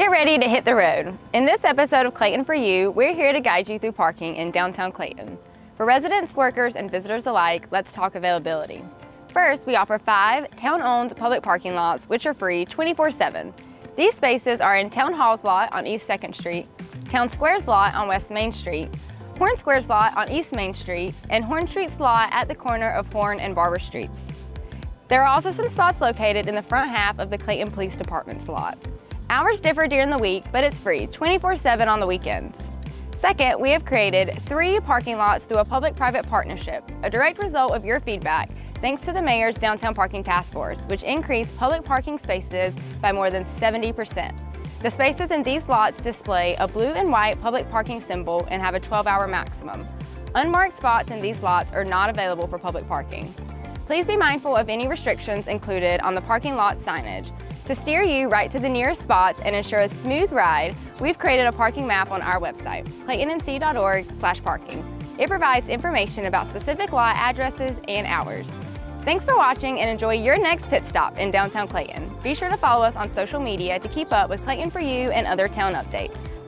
Get ready to hit the road. In this episode of Clayton4U, we're here to guide you through parking in downtown Clayton. For residents, workers, and visitors alike, let's talk availability. First, we offer five town-owned public parking lots, which are free 24-7. These spaces are in Town Hall's lot on East 2nd Street, Town Square's lot on West Main Street, Horn Square's lot on East Main Street, and Horn Street's lot at the corner of Horn and Barber Streets. There are also some spots located in the front half of the Clayton Police Department's lot. Hours differ during the week, but it's free 24-7 on the weekends. Second, we have created three parking lots through a public-private partnership, a direct result of your feedback thanks to the Mayor's Downtown Parking Task Force, which increased public parking spaces by more than 70%. The spaces in these lots display a blue and white public parking symbol and have a 12-hour maximum. Unmarked spots in these lots are not available for public parking. Please be mindful of any restrictions included on the parking lot signage. To steer you right to the nearest spots and ensure a smooth ride, we've created a parking map on our website, claytonnc.org slash parking. It provides information about specific lot addresses and hours. Thanks for watching and enjoy your next pit stop in downtown Clayton. Be sure to follow us on social media to keep up with Clayton4U and other town updates.